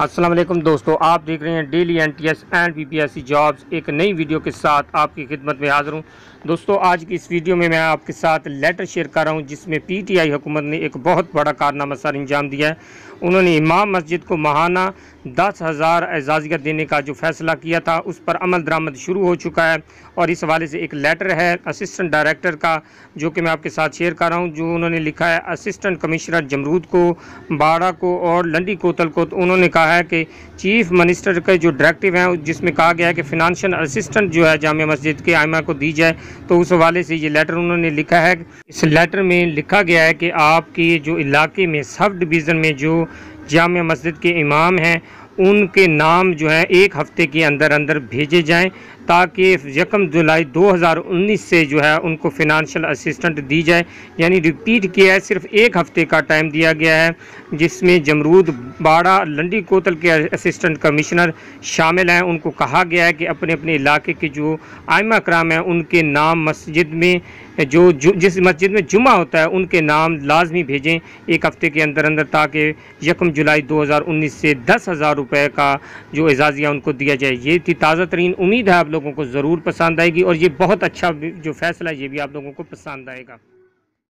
السلام علیکم دوستو، آپ دیکھ رہے ہیں daily N T S and B P S C jobs ایک نئی ویڈیو کے ساتھ آپ کی خدمت میں حاضر ہوں۔ دوستو، آج کی اس ویڈیو میں میں آپ کے ساتھ لیٹر شیئر کر رہا ہوں، جس میں پی ٹی آئی حکومت نے ایک بہت بڑا کارنامہ سر انجام دیا ہے۔ انہوں نے امام مسجد کو ماہانہ دس ہزار اعزازیت دینے کا جو فیصلہ کیا تھا، اس پر عمل درآمد شروع ہو چکا ہے۔ اور اس حوالے سے ایک لیٹر ہے اسسٹنٹ ڈائریکٹر کا، جو کہ میں آپ کے ساتھ شیئر کر رہا ہوں، جو انہوں نے لکھا ہے اسسٹنٹ کمشنر جمرود کو باڑا کو اور لنڈی کوتل کو۔ تو انہوں نے کہا ہے کہ چیف منسٹر کے جو ڈائریکٹیو ہیں، جس میں کہا گیا ہے کہ فنانشل اسسٹنٹ جو ہے جامعہ مسجد کے آئمہ کو دی جائے۔ تو اس حوالے سے یہ لیٹر انہوں نے لکھا ہے۔ اس لیٹر میں لکھا گیا ہے کہ آپ کی جو علاقے میں سب ڈویژن میں جو جامع مسجد کے امام ہیں ان کے نام جو ہیں ایک ہفتے کے اندر اندر بھیجے جائیں تاکہ یکم جولائی دو ہزار انیس سے جو ہے ان کو فنانشل اسسٹنٹ دی جائے۔ یعنی ریپیٹ کیا ہے، صرف ایک ہفتے کا ٹائم دیا گیا ہے، جس میں جمرود باڑا لنڈی کوتل کے اسسٹنٹ کمشنر شامل ہیں۔ ان کو کہا گیا ہے کہ اپنے اپنے علاقے کے جو آئمہ کرام ہیں، ان کے نام مسجد میں جو جس مسجد میں جمعہ ہوتا ہے، ان کے نام لازمی بھیجیں ایک ہفتے کے اندر اندر تاکہ یکم جولائی دو ہزار انیس سے دس ہزار روپے کا جو اعزازیہ ان کو دیا جائے، یہ تھی تازہ ترین امید ہے آپ لوگوں کو ضرور پسند آئے گی اور یہ بہت اچھا جو فیصلہ ہے، یہ بھی آپ لوگوں کو پسند آئے گا۔